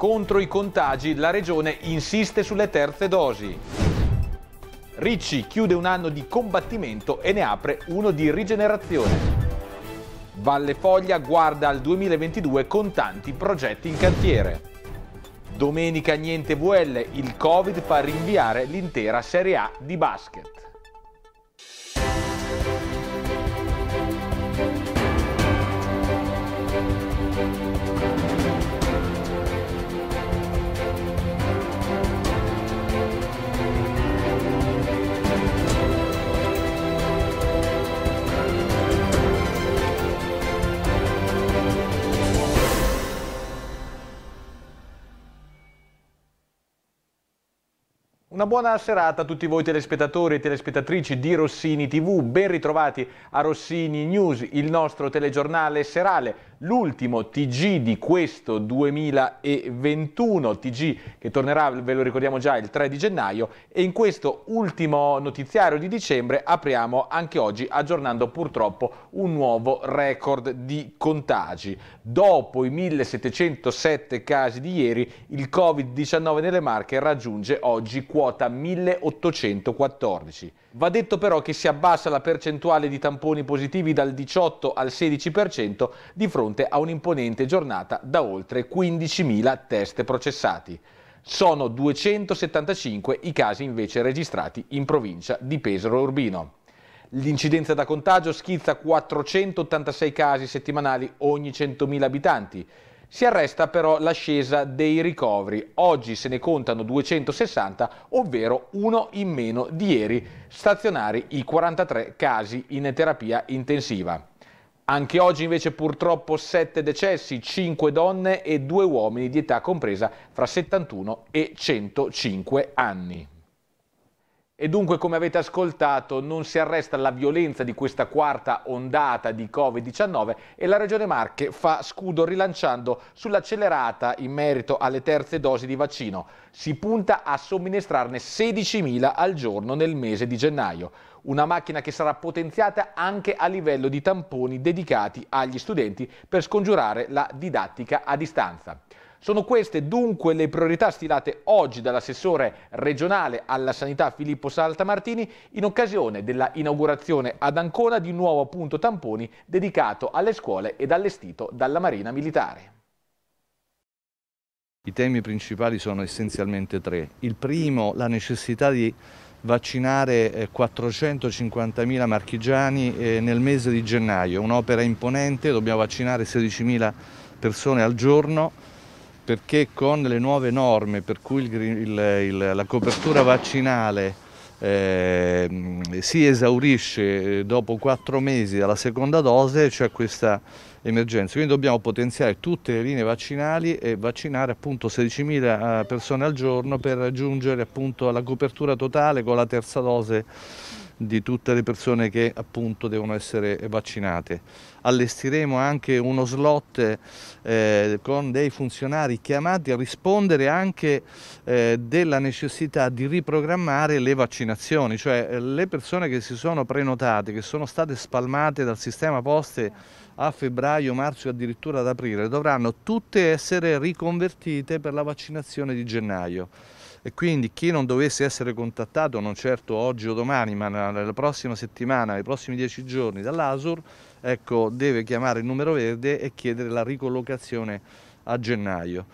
Contro i contagi la Regione insiste sulle terze dosi. Ricci chiude un anno di combattimento e ne apre uno di rigenerazione. Valle Foglia guarda al 2022 con tanti progetti in cantiere. Domenica niente VL, il Covid fa rinviare l'intera Serie A di basket. Una buona serata a tutti voi telespettatori e telespettatrici di Rossini TV, ben ritrovati a Rossini News, il nostro telegiornale serale l'ultimo TG di questo 2021, TG che tornerà, ve lo ricordiamo già, il 3 di gennaio. E in questo ultimo notiziario di dicembre apriamo anche oggi aggiornando purtroppo un nuovo record di contagi. Dopo i 1707 casi di ieri, il Covid-19 nelle Marche raggiunge oggi quota 1814. Va detto però che si abbassa la percentuale di tamponi positivi dal 18 al 16% di fronte a un'imponente giornata da oltre 15.000 test processati. Sono 275 i casi invece registrati in provincia di Pesaro Urbino. L'incidenza da contagio schizza 486 casi settimanali ogni 100.000 abitanti. Si arresta però l'ascesa dei ricoveri. Oggi se ne contano 260, ovvero uno in meno di ieri, stazionari i 43 casi in terapia intensiva. Anche oggi invece purtroppo 7 decessi, 5 donne e 2 uomini di età compresa fra 71 e 105 anni. E dunque, come avete ascoltato, non si arresta la violenza di questa quarta ondata di Covid-19 e la Regione Marche fa scudo rilanciando sull'accelerata in merito alle terze dosi di vaccino. Si punta a somministrarne 16.000 al giorno nel mese di gennaio. Una macchina che sarà potenziata anche a livello di tamponi dedicati agli studenti per scongiurare la didattica a distanza. Sono queste dunque le priorità stilate oggi dall'assessore regionale alla sanità Filippo Saltamartini in occasione della inaugurazione ad Ancona di un nuovo punto tamponi dedicato alle scuole ed allestito dalla Marina Militare. I temi principali sono essenzialmente tre. Il primo, la necessità di vaccinare 450.000 eh, marchigiani eh, nel mese di gennaio, un'opera imponente, dobbiamo vaccinare 16.000 persone al giorno perché con le nuove norme per cui il, il, il, la copertura vaccinale eh, si esaurisce dopo quattro mesi dalla seconda dose c'è questa emergenza, quindi dobbiamo potenziare tutte le linee vaccinali e vaccinare appunto 16.000 eh, persone al giorno per raggiungere appunto la copertura totale con la terza dose di tutte le persone che appunto devono essere vaccinate. Allestiremo anche uno slot eh, con dei funzionari chiamati a rispondere anche eh, della necessità di riprogrammare le vaccinazioni, cioè eh, le persone che si sono prenotate, che sono state spalmate dal sistema poste a febbraio, marzo e addirittura ad aprile, dovranno tutte essere riconvertite per la vaccinazione di gennaio e quindi chi non dovesse essere contattato, non certo oggi o domani, ma nella prossima settimana, nei prossimi dieci giorni dall'ASUR, ecco, deve chiamare il numero verde e chiedere la ricollocazione a gennaio.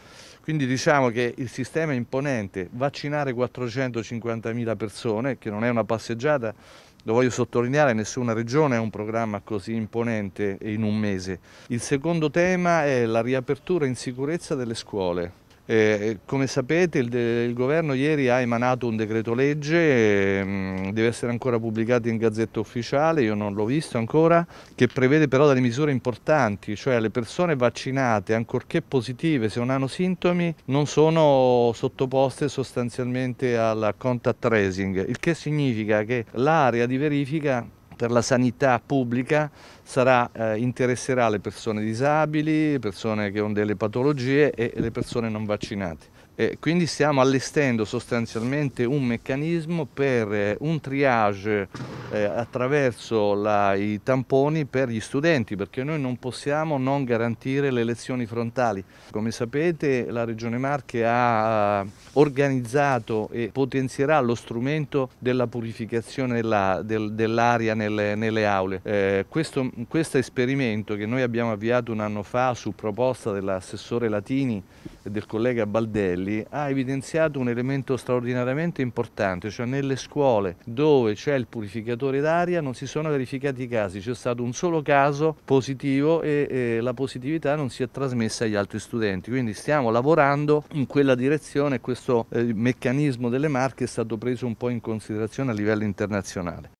Quindi diciamo che il sistema è imponente, vaccinare 450.000 persone, che non è una passeggiata, lo voglio sottolineare, nessuna regione ha un programma così imponente in un mese. Il secondo tema è la riapertura in sicurezza delle scuole. Eh, come sapete il, il, governo ieri ha emanato un decreto legge, eh, deve essere ancora pubblicato in gazzetta ufficiale, io non l'ho visto ancora, che prevede però delle misure importanti, cioè le persone vaccinate, ancorché positive, se non hanno sintomi, non sono sottoposte sostanzialmente al contact tracing, il che significa che l'area di verifica per la sanità pubblica sarà, eh, interesserà le persone disabili, persone che hanno delle patologie e le persone non vaccinate. E quindi stiamo allestendo sostanzialmente un meccanismo per eh, un triage eh, attraverso la, i tamponi per gli studenti perché noi non possiamo non garantire le lezioni frontali. Come sapete la Regione Marche ha eh, organizzato e potenzierà lo strumento della purificazione dell'aria del, dell nelle, nelle, aule. Eh, questo, questo esperimento che noi abbiamo avviato un anno fa su proposta dell'assessore Latini del collega Baldelli ha evidenziato un elemento straordinariamente importante, cioè nelle scuole dove c'è il purificatore d'aria non si sono verificati casi, c'è stato un solo caso positivo e, e la positività non si è trasmessa agli altri studenti, quindi stiamo lavorando in quella direzione e questo eh, meccanismo delle marche è stato preso un po' in considerazione a livello internazionale.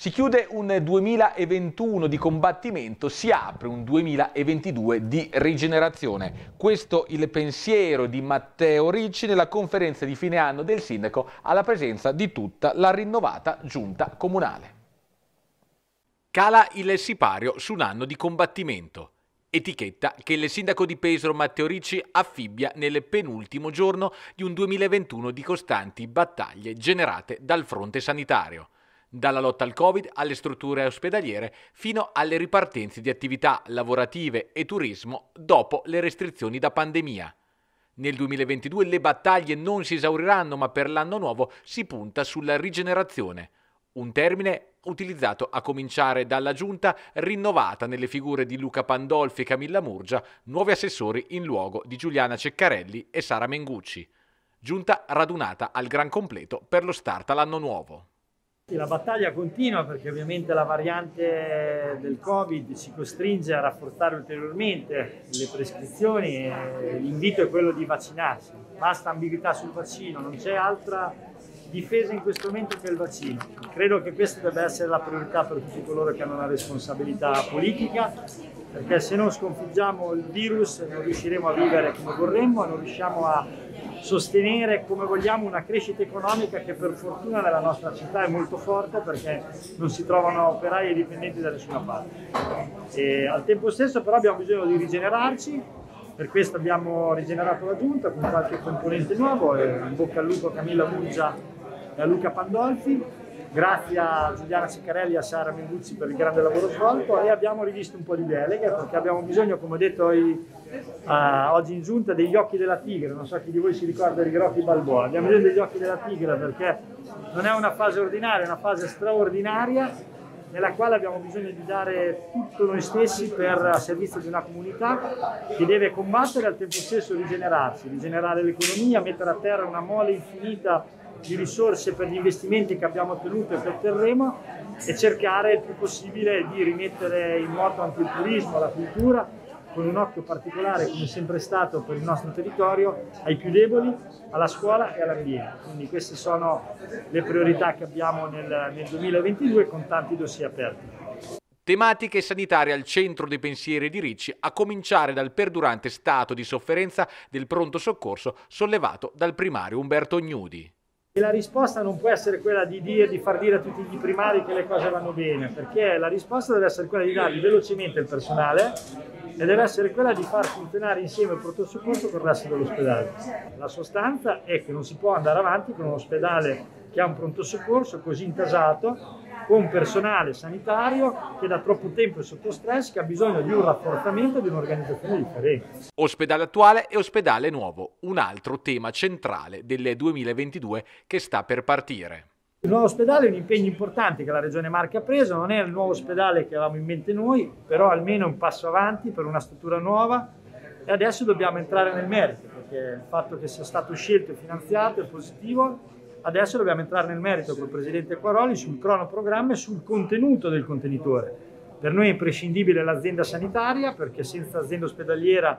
Si chiude un 2021 di combattimento, si apre un 2022 di rigenerazione. Questo il pensiero di Matteo Ricci nella conferenza di fine anno del sindaco alla presenza di tutta la rinnovata giunta comunale. Cala il sipario su un anno di combattimento. Etichetta che il sindaco di Pesaro Matteo Ricci affibbia nel penultimo giorno di un 2021 di costanti battaglie generate dal fronte sanitario dalla lotta al Covid alle strutture ospedaliere fino alle ripartenze di attività lavorative e turismo dopo le restrizioni da pandemia. Nel 2022 le battaglie non si esauriranno, ma per l'anno nuovo si punta sulla rigenerazione, un termine utilizzato a cominciare dalla giunta rinnovata nelle figure di Luca Pandolfi e Camilla Murgia, nuovi assessori in luogo di Giuliana Ceccarelli e Sara Mengucci. Giunta radunata al gran completo per lo start all'anno nuovo. La battaglia continua perché ovviamente la variante del Covid ci costringe a rafforzare ulteriormente le prescrizioni e l'invito è quello di vaccinarsi. Basta ambiguità sul vaccino, non c'è altra difesa in questo momento che il vaccino. Credo che questa debba essere la priorità per tutti coloro che hanno una responsabilità politica, perché se non sconfiggiamo il virus non riusciremo a vivere come vorremmo, non riusciamo a sostenere come vogliamo una crescita economica che per fortuna nella nostra città è molto forte perché non si trovano operai e dipendenti da nessuna parte. E al tempo stesso però abbiamo bisogno di rigenerarci, per questo abbiamo rigenerato la giunta con qualche componente nuovo, in bocca al lupo a Camilla Muggia e a Luca Pandolfi grazie a Giuliana Ciccarelli e a Sara Menguzzi per il grande lavoro svolto e abbiamo rivisto un po' di deleghe perché abbiamo bisogno, come ho detto i, uh, oggi in giunta, degli occhi della tigre, non so chi di voi si ricorda di Grocchi Balboa, abbiamo bisogno degli occhi della tigre perché non è una fase ordinaria, è una fase straordinaria nella quale abbiamo bisogno di dare tutto noi stessi per servizio di una comunità che deve combattere e al tempo stesso rigenerarsi, rigenerare l'economia, mettere a terra una mole infinita di risorse per gli investimenti che abbiamo ottenuto e che otterremo e cercare il più possibile di rimettere in moto anche il turismo, la cultura, con un occhio particolare, come sempre stato per il nostro territorio, ai più deboli, alla scuola e all'ambiente. Quindi queste sono le priorità che abbiamo nel, nel 2022 con tanti dossier aperti. Tematiche sanitarie al centro dei pensieri di Ricci, a cominciare dal perdurante stato di sofferenza del pronto soccorso sollevato dal primario Umberto Gnudi. La risposta non può essere quella di, dire, di far dire a tutti gli primari che le cose vanno bene, perché la risposta deve essere quella di dargli velocemente il personale e deve essere quella di far funzionare insieme il pronto soccorso con il resto dell'ospedale. La sostanza è che non si può andare avanti con un ospedale che ha un pronto soccorso così intasato con personale sanitario che da troppo tempo è sotto stress, che ha bisogno di un rafforzamento e di un'organizzazione differente. Ospedale attuale e ospedale nuovo, un altro tema centrale del 2022 che sta per partire. Il nuovo ospedale è un impegno importante che la Regione Marche ha preso, non è il nuovo ospedale che avevamo in mente noi, però almeno è un passo avanti per una struttura nuova e adesso dobbiamo entrare nel merito, perché il fatto che sia stato scelto e finanziato è positivo, Adesso dobbiamo entrare nel merito col Presidente Quaroli sul cronoprogramma e sul contenuto del contenitore. Per noi è imprescindibile l'azienda sanitaria perché senza azienda ospedaliera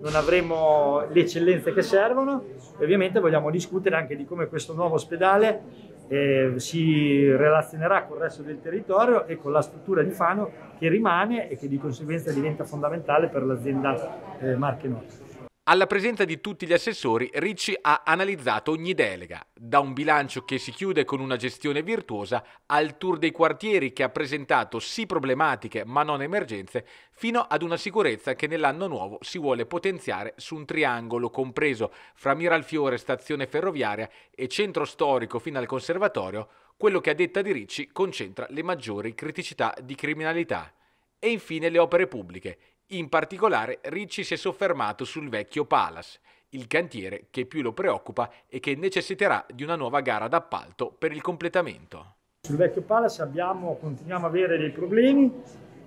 non avremo le eccellenze che servono e ovviamente vogliamo discutere anche di come questo nuovo ospedale eh, si relazionerà con il resto del territorio e con la struttura di Fano che rimane e che di conseguenza diventa fondamentale per l'azienda eh, Marche Nord. Alla presenza di tutti gli assessori, Ricci ha analizzato ogni delega, da un bilancio che si chiude con una gestione virtuosa al tour dei quartieri che ha presentato sì problematiche ma non emergenze, fino ad una sicurezza che nell'anno nuovo si vuole potenziare su un triangolo compreso fra Miralfiore, stazione ferroviaria e centro storico fino al conservatorio, quello che a detta di Ricci concentra le maggiori criticità di criminalità. E infine le opere pubbliche, in particolare Ricci si è soffermato sul vecchio Palace, il cantiere che più lo preoccupa e che necessiterà di una nuova gara d'appalto per il completamento. Sul vecchio Palace abbiamo, continuiamo a avere dei problemi,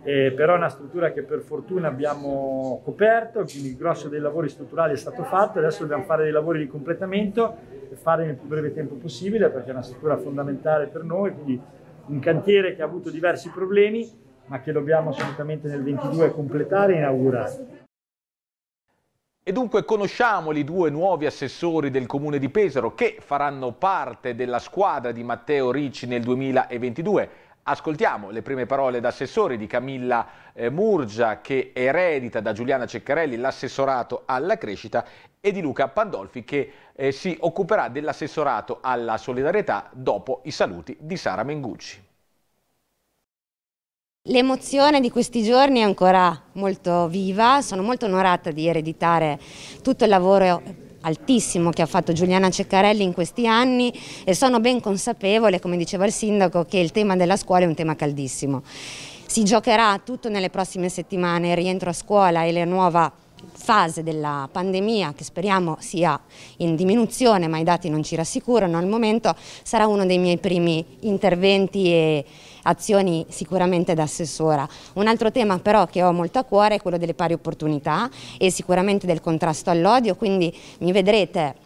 eh, però è una struttura che per fortuna abbiamo coperto, quindi il grosso dei lavori strutturali è stato fatto, adesso dobbiamo fare dei lavori di completamento e fare nel più breve tempo possibile perché è una struttura fondamentale per noi, quindi un cantiere che ha avuto diversi problemi ma che dobbiamo assolutamente nel 22 completare e inaugurare. E dunque conosciamoli due nuovi assessori del comune di Pesaro che faranno parte della squadra di Matteo Ricci nel 2022. Ascoltiamo le prime parole da assessori di Camilla eh, Murgia che eredita da Giuliana Ceccarelli l'assessorato alla crescita e di Luca Pandolfi che eh, si occuperà dell'assessorato alla solidarietà dopo i saluti di Sara Mengucci. L'emozione di questi giorni è ancora molto viva, sono molto onorata di ereditare tutto il lavoro altissimo che ha fatto Giuliana Ceccarelli in questi anni e sono ben consapevole, come diceva il sindaco, che il tema della scuola è un tema caldissimo. Si giocherà tutto nelle prossime settimane, il rientro a scuola e la nuova fase della pandemia che speriamo sia in diminuzione ma i dati non ci rassicurano al momento sarà uno dei miei primi interventi e azioni sicuramente da assessora. Un altro tema però che ho molto a cuore è quello delle pari opportunità e sicuramente del contrasto all'odio, quindi mi vedrete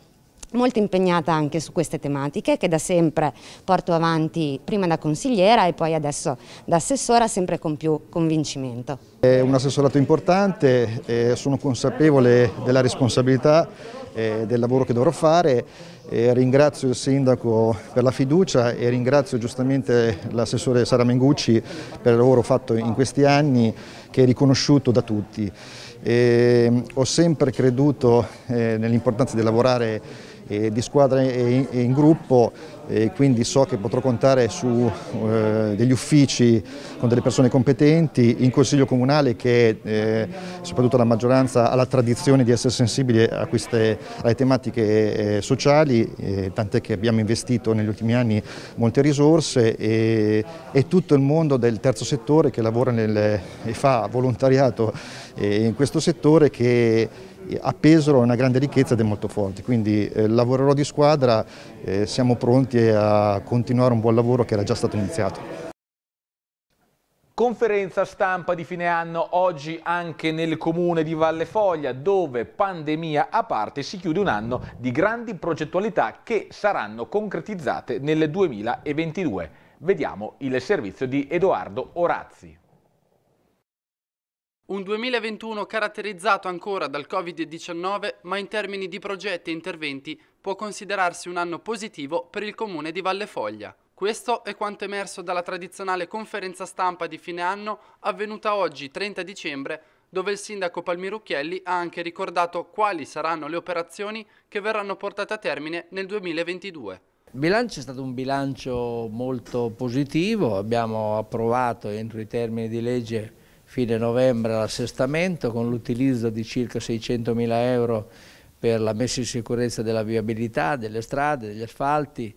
molto impegnata anche su queste tematiche che da sempre porto avanti prima da consigliera e poi adesso da assessora sempre con più convincimento. È un assessorato importante, eh, sono consapevole della responsabilità eh, del lavoro che dovrò fare e ringrazio il Sindaco per la fiducia e ringrazio giustamente l'assessore Sara Mengucci per il lavoro fatto in questi anni che è riconosciuto da tutti. E ho sempre creduto eh, nell'importanza di lavorare eh, di squadra e in gruppo e quindi so che potrò contare su eh, degli uffici con delle persone competenti, in Consiglio Comunale che eh, soprattutto la maggioranza ha la tradizione di essere sensibile a queste, alle tematiche eh, sociali, eh, tant'è che abbiamo investito negli ultimi anni molte risorse e, e tutto il mondo del terzo settore che lavora nel, e fa volontariato eh, in questo settore che a Pesaro è una grande ricchezza ed è molto forte, quindi eh, lavorerò di squadra, eh, siamo pronti a continuare un buon lavoro che era già stato iniziato. Conferenza stampa di fine anno oggi anche nel comune di Valle Foglia dove pandemia a parte si chiude un anno di grandi progettualità che saranno concretizzate nel 2022. Vediamo il servizio di Edoardo Orazzi. Un 2021 caratterizzato ancora dal Covid-19, ma in termini di progetti e interventi può considerarsi un anno positivo per il comune di Valle Foglia. Questo è quanto emerso dalla tradizionale conferenza stampa di fine anno avvenuta oggi, 30 dicembre, dove il sindaco Palmirucchielli ha anche ricordato quali saranno le operazioni che verranno portate a termine nel 2022. Il bilancio è stato un bilancio molto positivo, abbiamo approvato entro i termini di legge fine novembre l'assestamento con l'utilizzo di circa 600 mila euro per la messa in sicurezza della viabilità, delle strade, degli asfalti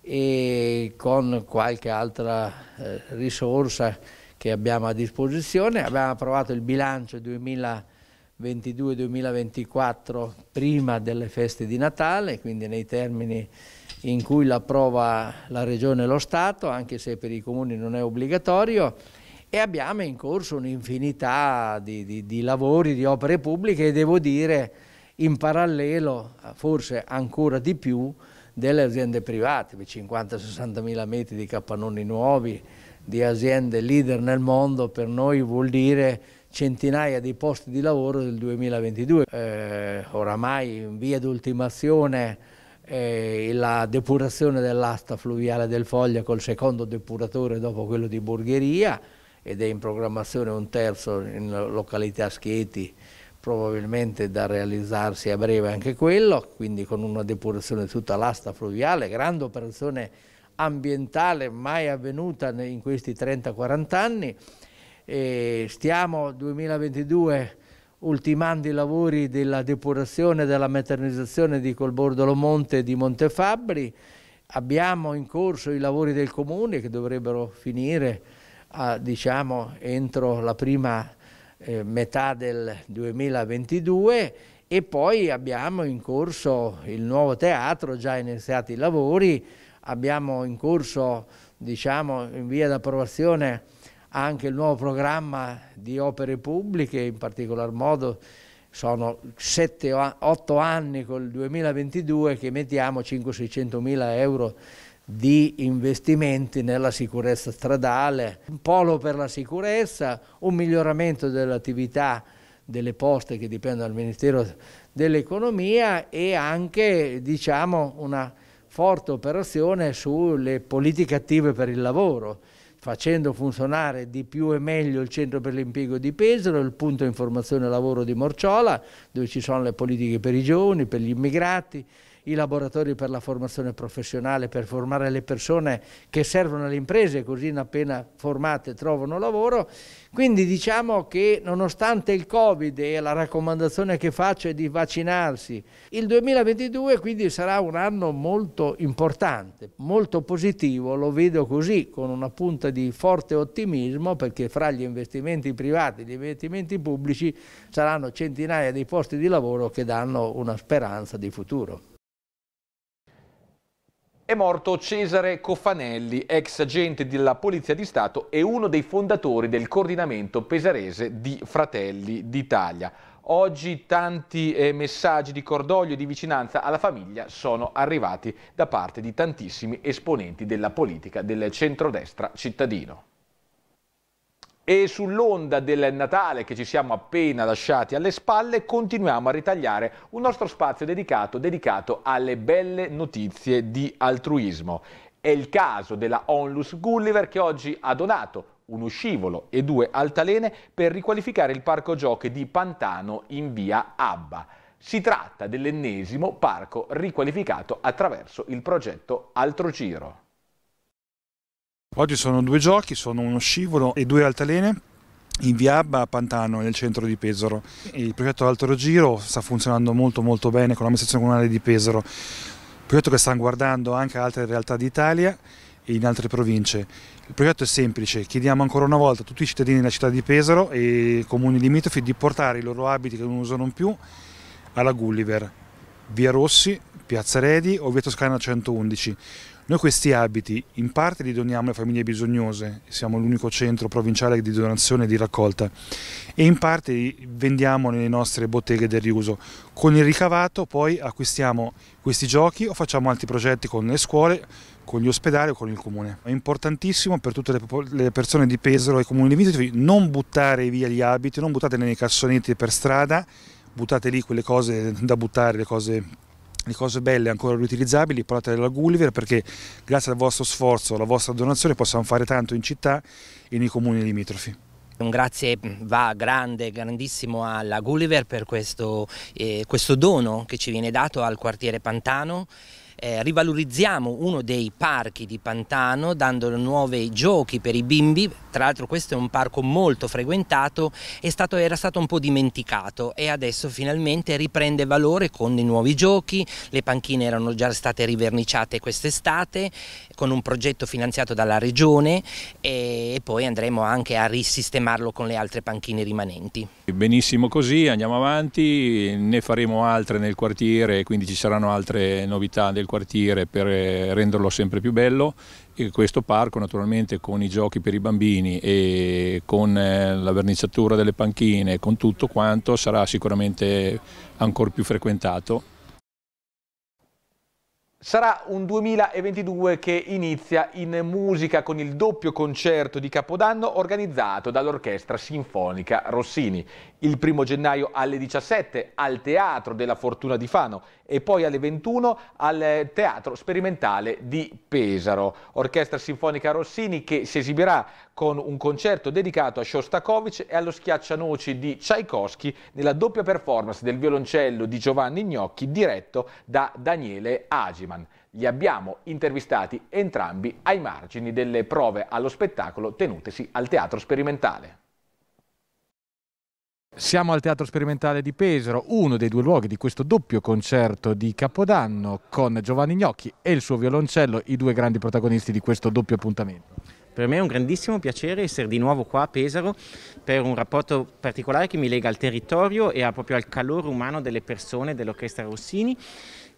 e con qualche altra eh, risorsa che abbiamo a disposizione. Abbiamo approvato il bilancio 2022-2024 prima delle feste di Natale, quindi nei termini in cui l'approva la Regione e lo Stato, anche se per i comuni non è obbligatorio e abbiamo in corso un'infinità di, di, di, lavori, di opere pubbliche e devo dire in parallelo, forse ancora di più, delle aziende private, 50-60 mila metri di capannoni nuovi, di aziende leader nel mondo, per noi vuol dire centinaia di posti di lavoro del 2022. Eh, oramai in via d'ultimazione eh, la depurazione dell'asta fluviale del Foglia col secondo depuratore dopo quello di Borgheria, ed è in programmazione un terzo in località Schieti probabilmente da realizzarsi a breve anche quello, quindi con una depurazione di tutta l'asta fluviale, grande operazione ambientale mai avvenuta in questi 30-40 anni. E stiamo 2022 ultimando i lavori della depurazione e della meternizzazione di Colbordolo Monte e di Montefabbri. Abbiamo in corso i lavori del comune che dovrebbero finire a, diciamo, entro la prima eh, metà del 2022 e poi abbiamo in corso il nuovo teatro, già iniziati i lavori, abbiamo in corso diciamo, in via d'approvazione anche il nuovo programma di opere pubbliche, in particolar modo sono 7-8 anni col 2022 che mettiamo 500-600 mila euro di investimenti nella sicurezza stradale, un polo per la sicurezza, un miglioramento dell'attività delle poste che dipendono dal Ministero dell'Economia e anche diciamo, una forte operazione sulle politiche attive per il lavoro facendo funzionare di più e meglio il centro per l'impiego di Pesaro, il punto informazione lavoro di Morciola, dove ci sono le politiche per i giovani, per gli immigrati, i laboratori per la formazione professionale per formare le persone che servono alle imprese, così appena formate trovano lavoro. Quindi diciamo che nonostante il Covid e la raccomandazione che faccio è di vaccinarsi, il 2022 quindi sarà un anno molto importante, molto positivo, lo vedo così con una punta di forte ottimismo perché fra gli investimenti privati e gli investimenti pubblici saranno centinaia di posti di lavoro che danno una speranza di futuro. È morto Cesare Coffanelli, ex agente della Polizia di Stato e uno dei fondatori del coordinamento pesarese di Fratelli d'Italia. Oggi tanti eh, messaggi di cordoglio e di vicinanza alla famiglia sono arrivati da parte di tantissimi esponenti della politica del centrodestra cittadino. E sull'onda del Natale che ci siamo appena lasciati alle spalle continuiamo a ritagliare un nostro spazio dedicato, dedicato alle belle notizie di altruismo. È il caso della Onlus Gulliver che oggi ha donato uno scivolo e due altalene per riqualificare il parco giochi di Pantano in via Abba. Si tratta dell'ennesimo parco riqualificato attraverso il progetto Altro Giro. Oggi sono due giochi, sono uno scivolo e due altalene in via Abba a Pantano nel centro di Pesaro. Il progetto Altro Giro sta funzionando molto molto bene con l'amministrazione comunale di Pesaro, un progetto che stanno guardando anche altre realtà d'Italia e in altre province. Il progetto è semplice, chiediamo ancora una volta a tutti i cittadini della città di Pesaro e comuni limitrofi di portare i loro abiti che non usano più alla Gulliver, via Rossi, piazza Redi o via Toscana 111 noi questi abiti in parte li doniamo alle famiglie bisognose, siamo l'unico centro provinciale di donazione e di raccolta, e in parte li vendiamo nelle nostre botteghe del riuso. Con il ricavato poi acquistiamo questi giochi o facciamo altri progetti con le scuole, con gli ospedali o con il comune. È importantissimo per tutte le persone di Pesaro e i comuni limitrofi non buttare via gli abiti, non buttate nei cassonetti per strada, buttate lì quelle cose da buttare, le cose le cose belle ancora riutilizzabili, portatele alla Gulliver perché grazie al vostro sforzo, alla vostra donazione possiamo fare tanto in città e nei comuni limitrofi. Un grazie va grande, grandissimo alla Gulliver per questo, eh, questo dono che ci viene dato al quartiere Pantano eh, rivalorizziamo uno dei parchi di Pantano dando nuovi giochi per i bimbi, tra l'altro questo è un parco molto frequentato, stato, era stato un po' dimenticato e adesso finalmente riprende valore con i nuovi giochi, le panchine erano già state riverniciate quest'estate con un progetto finanziato dalla regione e, e poi andremo anche a risistemarlo con le altre panchine rimanenti. Benissimo così, andiamo avanti, ne faremo altre nel quartiere, quindi ci saranno altre novità del quartiere per eh, renderlo sempre più bello e questo parco naturalmente con i giochi per i bambini e con eh, la verniciatura delle panchine, con tutto quanto sarà sicuramente ancora più frequentato Sarà un 2022 che inizia in musica con il doppio concerto di Capodanno organizzato dall'Orchestra Sinfonica Rossini. Il primo gennaio alle 17 al Teatro della Fortuna di Fano e poi alle 21 al Teatro Sperimentale di Pesaro. Orchestra Sinfonica Rossini che si esibirà con un concerto dedicato a Shostakovich e allo schiaccianoci di Tchaikovsky nella doppia performance del violoncello di Giovanni Gnocchi diretto da Daniele Agiman. Li abbiamo intervistati entrambi ai margini delle prove allo spettacolo tenutesi al Teatro Sperimentale. Siamo al Teatro Sperimentale di Pesaro, uno dei due luoghi di questo doppio concerto di Capodanno con Giovanni Gnocchi e il suo violoncello, i due grandi protagonisti di questo doppio appuntamento. Per me è un grandissimo piacere essere di nuovo qua a Pesaro per un rapporto particolare che mi lega al territorio e proprio al calore umano delle persone dell'Orchestra Rossini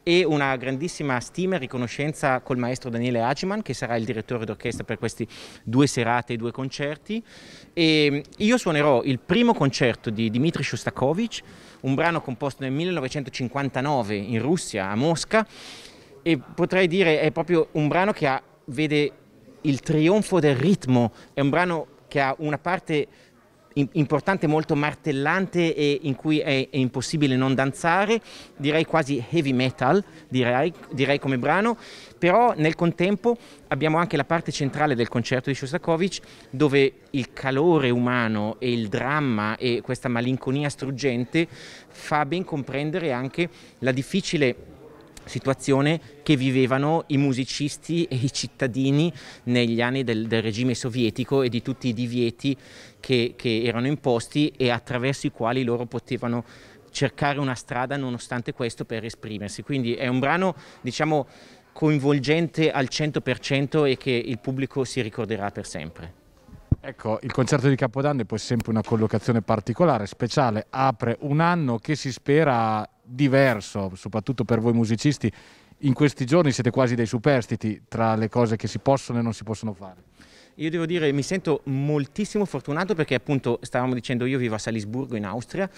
e una grandissima stima e riconoscenza col maestro Daniele Agiman che sarà il direttore d'orchestra per questi due serate e due concerti. E io suonerò il primo concerto di Dmitri Shostakovich un brano composto nel 1959 in Russia a Mosca e potrei dire è proprio un brano che ha, vede il trionfo del ritmo è un brano che ha una parte importante, molto martellante e in cui è, è, impossibile non danzare, direi quasi heavy metal, direi, direi, come brano, però nel contempo abbiamo anche la parte centrale del concerto di Shostakovich dove il calore umano e il dramma e questa malinconia struggente fa ben comprendere anche la difficile situazione che vivevano i musicisti e i cittadini negli anni del, del regime sovietico e di tutti i divieti che, che erano imposti e attraverso i quali loro potevano cercare una strada nonostante questo per esprimersi. Quindi è un brano, diciamo, coinvolgente al 100% e che il pubblico si ricorderà per sempre. Ecco, il concerto di Capodanno è poi sempre una collocazione particolare, speciale, apre un anno che si spera diverso, soprattutto per voi musicisti. In questi giorni siete quasi dei superstiti tra le cose che si possono e non si possono fare. Io devo dire mi sento moltissimo fortunato perché appunto stavamo dicendo io vivo a Salisburgo in Austria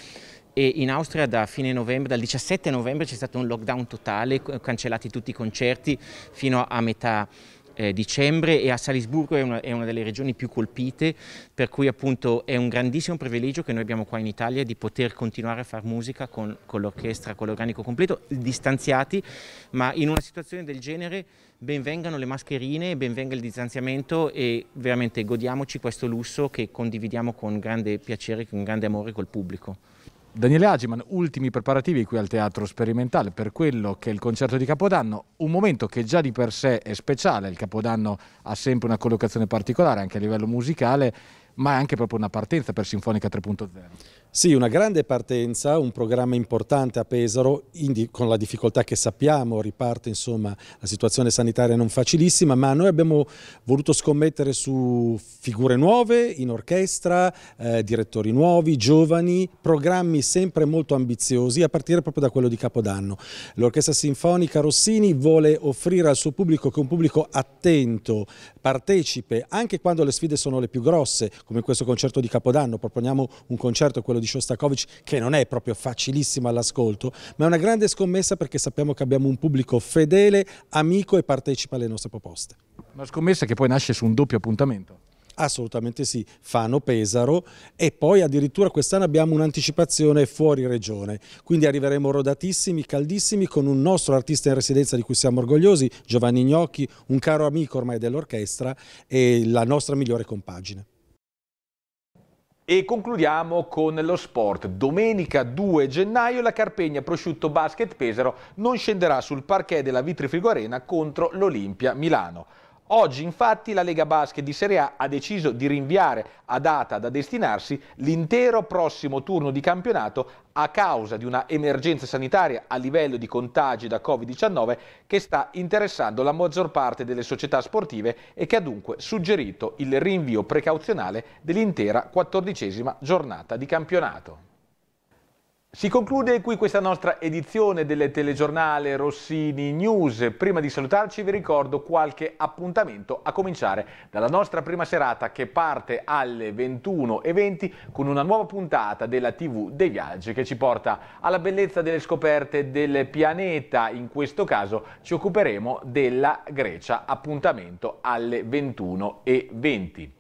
e in Austria da fine novembre, dal 17 novembre c'è stato un lockdown totale, cancellati tutti i concerti fino a metà eh, dicembre e a Salisburgo è una, è una, delle regioni più colpite, per cui appunto è un grandissimo privilegio che noi abbiamo qua in Italia di poter continuare a fare musica con, con l'orchestra, con l'organico completo, distanziati, ma in una situazione del genere benvengano le mascherine, benvenga il distanziamento e veramente godiamoci questo lusso che condividiamo con grande piacere, con grande amore col pubblico. Daniele Agiman, ultimi preparativi qui al Teatro Sperimentale per quello che è il concerto di Capodanno, un momento che già di per sé è speciale, il Capodanno ha sempre una collocazione particolare anche a livello musicale, ma è anche proprio una partenza per Sinfonica 3.0. Sì, una grande partenza, un programma importante a Pesaro, con la difficoltà che sappiamo, riparte insomma la situazione sanitaria non facilissima, ma noi abbiamo voluto scommettere su figure nuove in orchestra, eh, direttori nuovi, giovani, programmi sempre molto ambiziosi, a partire proprio da quello di Capodanno. L'Orchestra Sinfonica Rossini vuole offrire al suo pubblico, che un pubblico attento, partecipe, anche quando le sfide sono le più grosse, come questo concerto di Capodanno, proponiamo un concerto, quello di Shostakovich, che non è proprio facilissimo all'ascolto, ma è una grande scommessa perché sappiamo che abbiamo un pubblico fedele, amico e partecipa alle nostre proposte. Una scommessa che poi nasce su un doppio appuntamento. Assolutamente sì, Fano Pesaro e poi addirittura quest'anno abbiamo un'anticipazione fuori regione, quindi arriveremo rodatissimi, caldissimi con un nostro artista in residenza di cui siamo orgogliosi, Giovanni Gnocchi, un caro amico ormai dell'orchestra e la nostra migliore compagine. E concludiamo con lo sport. Domenica 2 gennaio la Carpegna Prosciutto Basket Pesaro non scenderà sul parquet della Vitrifrigo Arena contro l'Olimpia Milano. Oggi infatti la Lega Basket di Serie A ha deciso di rinviare a data da destinarsi l'intero prossimo turno di campionato a causa di una emergenza sanitaria a livello di contagi da Covid-19 che sta interessando la maggior parte delle società sportive e che ha dunque suggerito il rinvio precauzionale dell'intera quattordicesima giornata di campionato. Si conclude qui questa nostra edizione del telegiornale Rossini News. Prima di salutarci vi ricordo qualche appuntamento a cominciare dalla nostra prima serata che parte alle 21.20 con una nuova puntata della TV dei viaggi che ci porta alla bellezza delle scoperte del pianeta. In questo caso ci occuperemo della Grecia. Appuntamento alle 21.20.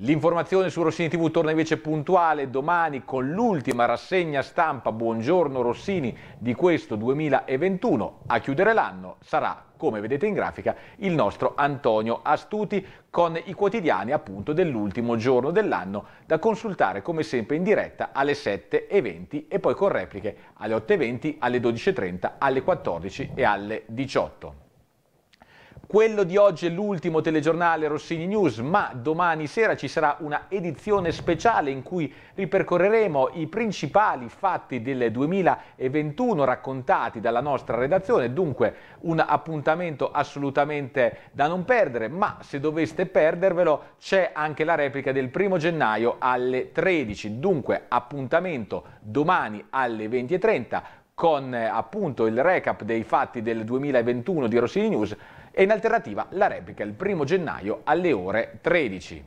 L'informazione su Rossini TV torna invece puntuale domani con l'ultima rassegna stampa Buongiorno Rossini di questo 2021. A chiudere l'anno sarà, come vedete in grafica, il nostro Antonio Astuti con i quotidiani appunto dell'ultimo giorno dell'anno da consultare come sempre in diretta alle 7.20 e poi con repliche alle 8.20, alle 12.30, alle 14 e alle 18. Quello di oggi è l'ultimo telegiornale Rossini News, ma domani sera ci sarà una edizione speciale in cui ripercorreremo i principali fatti del 2021 raccontati dalla nostra redazione, dunque un appuntamento assolutamente da non perdere, ma se doveste perdervelo c'è anche la replica del primo gennaio alle 13, dunque appuntamento domani alle 20.30 con appunto il recap dei fatti del 2021 di Rossini News e in alternativa la replica il primo gennaio alle ore 13.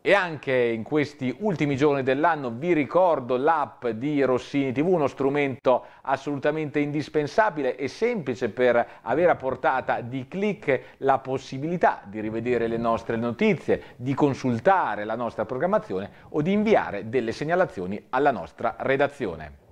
E anche in questi ultimi giorni dell'anno vi ricordo l'app di Rossini TV, uno strumento assolutamente indispensabile e semplice per avere a portata di clic la possibilità di rivedere le nostre notizie, di consultare la nostra programmazione o di inviare delle segnalazioni alla nostra redazione.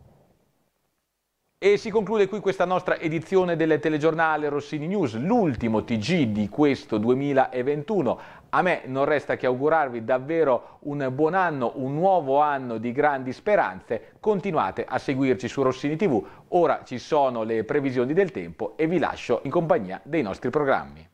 E si conclude qui questa nostra edizione del telegiornale Rossini News, l'ultimo TG di questo 2021. A me non resta che augurarvi davvero un buon anno, un nuovo anno di grandi speranze. Continuate a seguirci su Rossini TV. Ora ci sono le previsioni del tempo e vi lascio in compagnia dei nostri programmi.